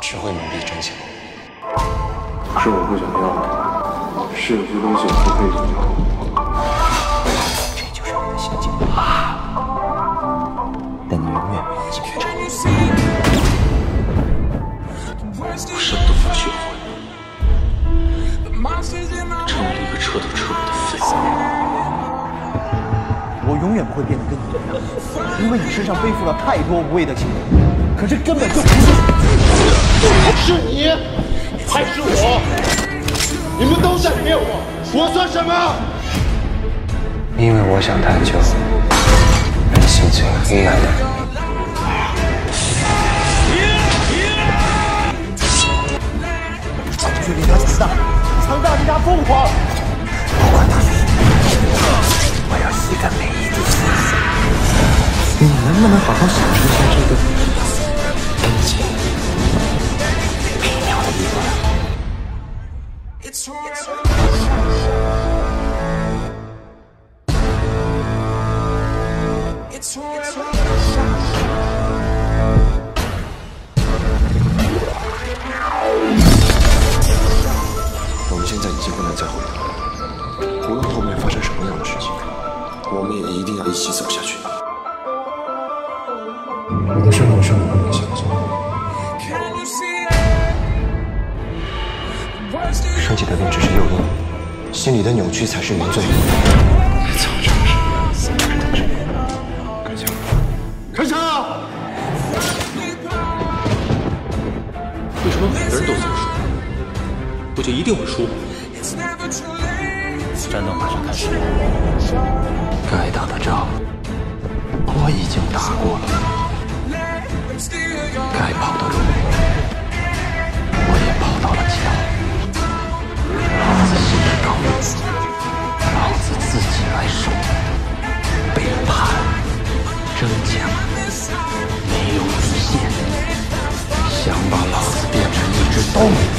只会蒙蔽真相。是我不想要的，是有些东西我不配拥有。这就是你的心境啊！但你永远没有机会成功。我什么都没有学会，成为了一个彻头彻尾的废物。我永远不会变得跟你一样，因为你身上背负了太多无谓的情人，可这根本就不是。是你，还是我？你们都在骗我，我算什么？因为我想探究人性最黑暗的一面。恐惧令他强大，强大令他疯狂。不管他是谁，我要吸干每一滴血。你能不能好好享受一下这个、我们现在已经不能再回头了，无论后面发生什么样的事情，我们也一定要一起走下去。我的生活是我不能想象的。身体的病只是诱因，心理的扭曲才是原罪。操场上三个人的职业，可笑。开枪！为什么每个人都这么说？不就一定会输吗？战斗马上开始。该打的仗没有